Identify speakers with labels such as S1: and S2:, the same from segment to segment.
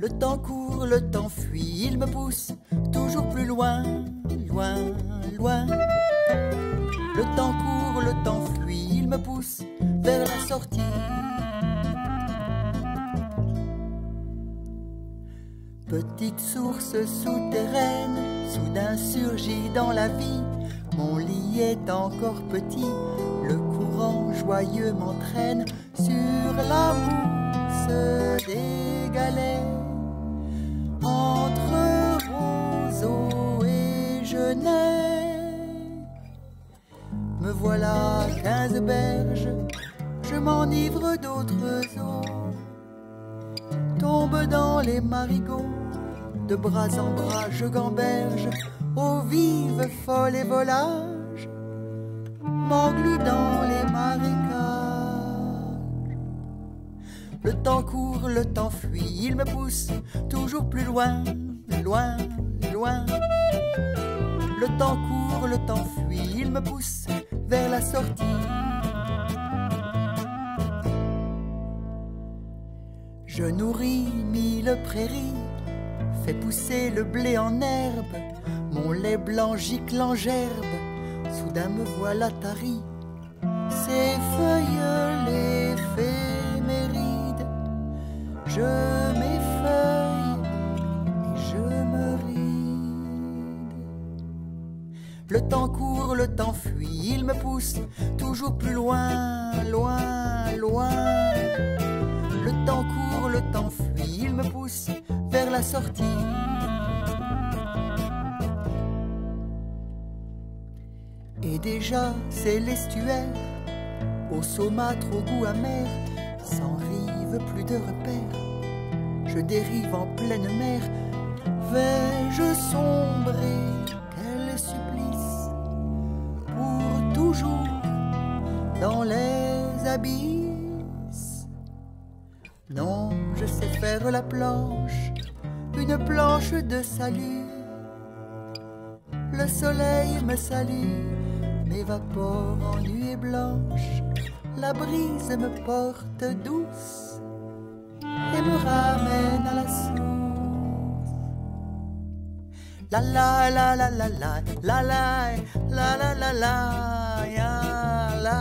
S1: Le temps court, le temps fuit, il me pousse toujours plus loin, loin, loin. Le temps court, le temps fuit, il me pousse vers la sortie. Petite source souterraine, soudain surgit dans la vie. Mon lit est encore petit, le courant joyeux m'entraîne sur la mousse des galets. Me voilà quinze berges, je m'enivre d'autres eaux. Tombe dans les marigots, de bras en bras je gamberge, aux vives folles et volages, m'englue dans les marécages. Le temps court, le temps fuit, il me pousse toujours plus loin, loin, loin. Le temps court, le temps fuit, il me pousse vers la sortie. Je nourris mille prairies, fais pousser le blé en herbe, mon lait blanc gicle en gerbe, soudain me voilà tari. Ces feuilles l'éphéméride, Le temps court, le temps fuit, il me pousse toujours plus loin, loin, loin. Le temps court, le temps fuit, il me pousse vers la sortie. Et déjà, c'est l'estuaire, au saumâtre, au goût amer, sans rive, plus de repères. Je dérive en pleine mer, vais-je sombrer, dans les abysses. Non, je sais faire la planche, une planche de salut. Le soleil me salue, m'évapore en nuée blanche. La brise me porte douce et me ramène à la source. La la la la la la la la la la la la ya la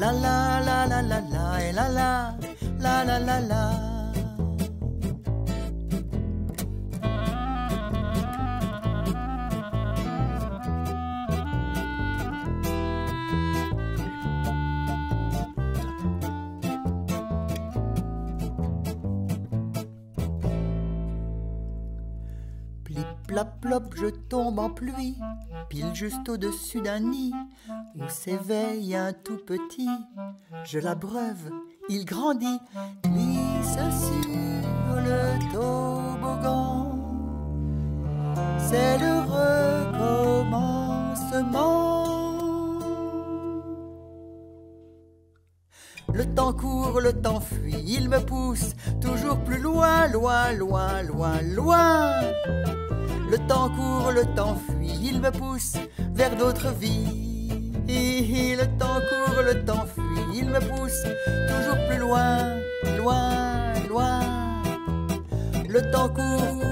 S1: la la la la la la la la la la la plap plop, je tombe en pluie, pile juste au-dessus d'un nid où s'éveille un tout petit. Je l'abreuve, il grandit, glisse sur le toboggan. C'est le recommencement. Le temps fuit, il me pousse toujours plus loin, loin, loin, loin, loin. Le temps court, le temps fuit, il me pousse vers d'autres vies. Le temps court, le temps fuit, il me pousse toujours plus loin, loin, loin. Le temps court,